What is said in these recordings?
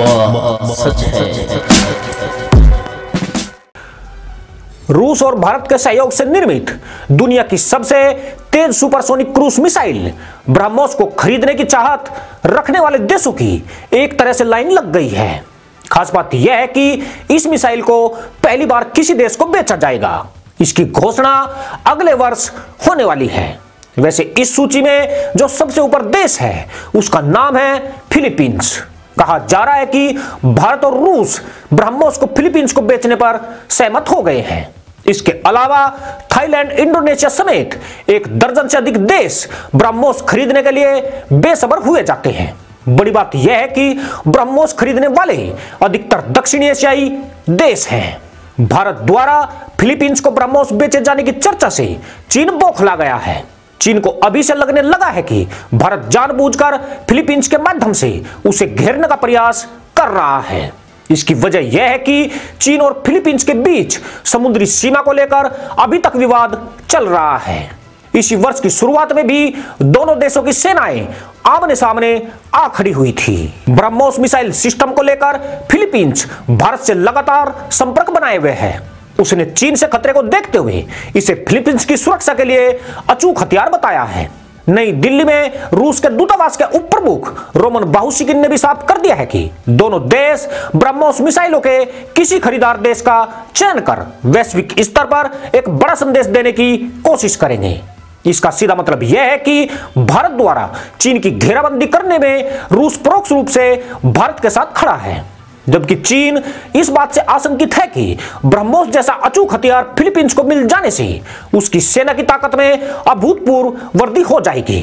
सच है। रूस और भारत के सहयोग से निर्मित दुनिया की सबसे तेज सुपरसोनिक क्रूज मिसाइल ब्रह्मोस को खरीदने की चाहत रखने वाले देशों की एक तरह से लाइन लग गई है। खास बात यह है कि इस मिसाइल को पहली बार किसी देश को बेचा जाएगा। इसकी घोषणा अगले वर्ष होने वाली है। वैसे इस सूची में जो सबसे ऊपर देश है, उसका नाम है फिलीपींस। कहा जा रहा है कि भारत और रूस ब्रह्मोस को फिलीपींस को बेचने पर सहमत हो गए हैं। इसके अलावा थाईलैंड, इंडोनेशिया समेत एक दर्जन से अधिक देश ब्रह्मोस खरीदने के लिए बेसबर हुए जाते हैं। बड़ी बात यह है कि ब्रह्मोस खरीदने वाले अधिकतर दक्षिण एशियाई देश हैं। भारत द्वारा फिलीपींस को ब्रह्मोस बेचे जाने की चर्चा से चीन बौखला गया है। चीन को अभी से लगने लगा है कि भारत जानबूझकर फिलीपींस के माध्यम से उसे घेरने का प्रयास कर रहा है। इसकी वजह यह है कि चीन और फिलीपींस के बीच समुद्री सीमा को लेकर अभी तक विवाद चल रहा है। इसी वर्ष की शुरुआत में भी दोनों देशों की सेनाएँ आमने सामने आ खड़ी हुई थी। ब्रह्मोस मिसाइल सिस्टम को लेकर फिलीपींस भारत से लगातार संपर्क बनाए हुए है। उसने चीन से खतरे को देखते हुए इसे फिलीपींस की सुरक्षा के लिए अचूक हथियार बताया है। नई दिल्ली में रूस के दूतावास के उप प्रमुख रोमन बाहुसिकिन ने भी साफ़ कर दिया है कि दोनों देश ब्रह्मोस मिसाइलों के किसी खरीदार देश का चयन कर वैश्विक स्तर पर एक बड़ा संदेश देने की कोशिश करेंगे। इसका सीधा मतलब यह है कि भारत द्वारा चीन की घेराबंदी करने में रूस परोक्ष रूप से भारत के साथ खड़ा है। जबकि चीन इस बात से आशंकित है कि ब्रह्मोस जैसा अचूक हथियार फिलीपींस को मिल जाने से उसकी सेना की ताकत में अभूतपूर्व वृद्धि हो जाएगी,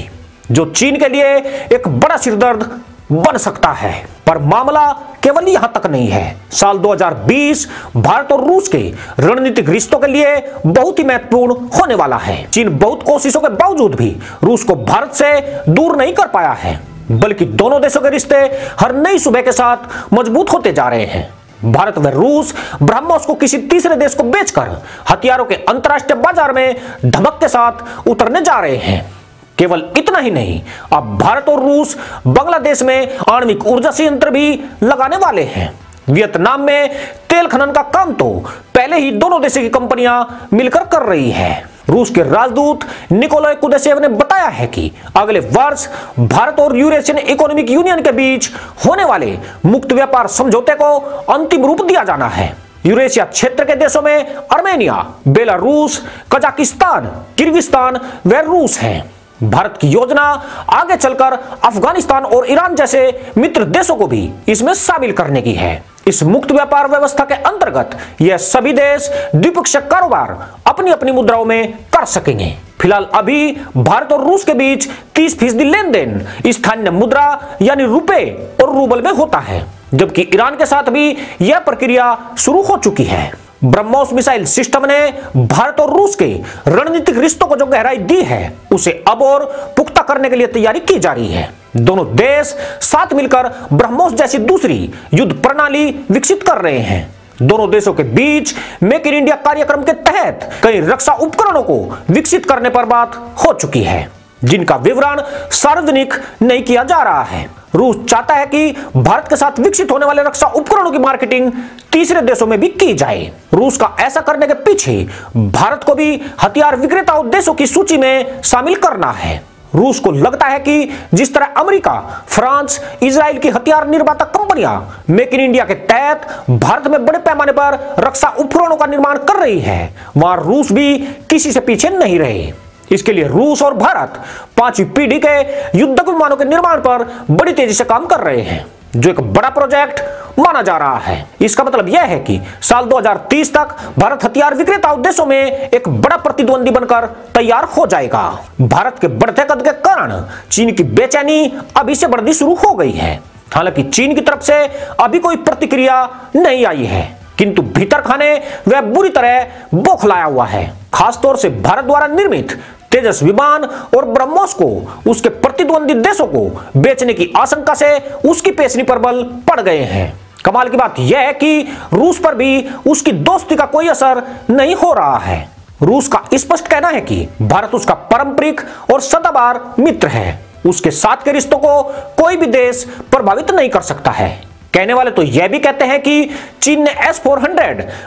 जो चीन के लिए एक बड़ा सिरदर्द बन सकता है। पर मामला केवल यहाँ तक नहीं है। साल 2020 भारत और रूस के रणनीतिक रिश्तों के लिए बहुत ही महत्वपूर्ण होने वाला है। चीन बहुत कोशिशों के बावजूद भी रूस को भारत से दूर नहीं कर पाया है। बल्कि दोनों देशों के रिश्ते हर नई सुबह के साथ मज़बूत होते जा रहे हैं। भारत व रूस ब्रह्मोस को किसी तीसरे देश को बेचकर हथियारों के अंतरराष्ट्रीय बाज़ार में धमक के साथ उतरने जा रहे हैं। केवल इतना ही नहीं, अब भारत और रूस बांग्लादेश में आणविक ऊर्जा संयंत्र भी लगाने वाले हैं। वियतनाम में तेल खनन का काम तो पहले ही दोनों देशों की कंपनियाँ मिलकर कर रही है। रूस के राजदूत निकोलाय कुदेसेव ने बताया है कि अगले वर्ष भारत और यूरेशियन इकोनॉमिक यूनियन के बीच होने वाले मुक्त व्यापार समझौते को अंतिम रूप दिया जाना है। यूरेशिया क्षेत्र के देशों में अर्मेनिया, बेलारूस, कजाकिस्तान, किर्गिस्तान व रूस हैं। भारत की योजना आगे चलकर अफ़गानिस्तान और ईरान जैसे मित्र देशों को भी इसमें शामिल करने की है। इस मुक्त व्यापार व्यवस्था के अंतर्गत यह सभी देश द्विपक्षीय कारोबार अपनी अपनी मुद्राओं में कर सकेंगे। फ़िलहाल अभी भारत और रूस के बीच 30 फ़ीसदी लेन देन स्थानीय मुद्रा यानी रुपए और रूबल में होता है, जबकि ईरान के साथ भी यह प्रक्रिया शुरू हो चुकी है। ब्रह्मोस मिसाइल सिस्टम ने भारत और रूस के रणनीतिक रिश्तों को जो गहराई दी है, उसे अब और पुख्ता करने के लिए तैयारी की जा रही है। दोनों देश साथ मिलकर ब्रह्मोस जैसी दूसरी युद्ध प्रणाली विकसित कर रहे हैं। दोनों देशों के बीच मेक इन इंडिया कार्यक्रम के तहत कई रक्षा उपकरणों को विकसित करने पर बात हो चुकी है, जिनका विवरण सार्वजनिक नहीं किया जा रहा है। रूस चाहता है कि भारत के साथ विकसित होने वाले रक्षा उपकरणों की मार्केटिंग तीसरे देशों में भी की जाए। रूस का ऐसा करने के पीछे भारत को भी हथियार विक्रेता देशों की सूची में शामिल करना है। रूस को लगता है कि जिस तरह अमेरिका, फ्रांस इसराइल की हथियार निर्माता कंपनियाँ मेक इन इंडिया के तहत भारत में बड़े पैमाने पर रक्षा उपकरणों का निर्माण कर रही है, वहाँ रूस भी किसी से पीछे नहीं रहे। इसके लिए रूस और भारत पांचवी पीढ़ी के युद्धक विमानों के निर्माण पर बड़ी तेज़ी से काम कर रहे हैं, जो एक बड़ा प्रोजेक्ट माना जा रहा है। इसका मतलब यह है कि साल 2030 तक भारत हथियार विक्रेता उद्देश्यों में एक बड़ा प्रतिद्वंदी बनकर तैयार हो जाएगा। भारत के बढ़ते कद के कारण चीन की बेचैनी अभी से बढ़नी शुरू हो गई है। हालाँकि चीन की तरफ़ से अभी कोई प्रतिक्रिया नहीं आई है, किंतु भीतर खाने वह बुरी तरह बौखलाया हुआ है। खासतौर से भारत द्वारा निर्मित तेजस विमान और ब्रह्मोस को, उसके प्रतिद्वंदी देशों को बेचने की आशंका से उसकी पेशनी पर बल पड़ गए हैं। कमाल की बात यह है कि रूस पर भी उसकी दोस्ती का कोई असर नहीं हो रहा है। रूस का स्पष्ट कहना है कि भारत उसका पारंपरिक और सदाबार मित्र है। उसके साथ के रिश्तों को कोई भी देश प्रभावित नहीं कर सकता है। कहने वाले तो यह भी कहते हैं कि चीन ने S four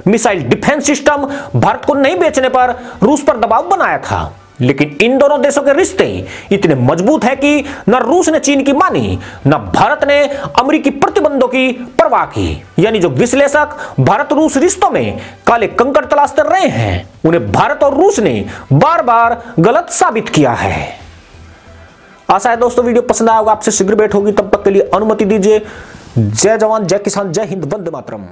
missile defence system Bharat को नहीं बेचने पर रूस पर दबाव बनाया था। लेकिन इन दोनों देशों के रिश्ते इतने मज़बूत हैं कि न रूस ने चीन की मानी, न भारत ने अमरीकी प्रतिबंधों की परवाह की। यानी जो विश्लेषक भारत रूस रिश्तों में काले कंकड़ तलाश कर रहे हैं, उन्हें भारत और रूस ने बार बार गलत साबित किया है। आशा है दोस्तों, वीडियो पसंद आएगा आपसे शीघ्र भेंट होगी। तब तक के लिए अनुमति दीजिए। जय जवान, जय किसान, जय हिंद, वंदे मातरम।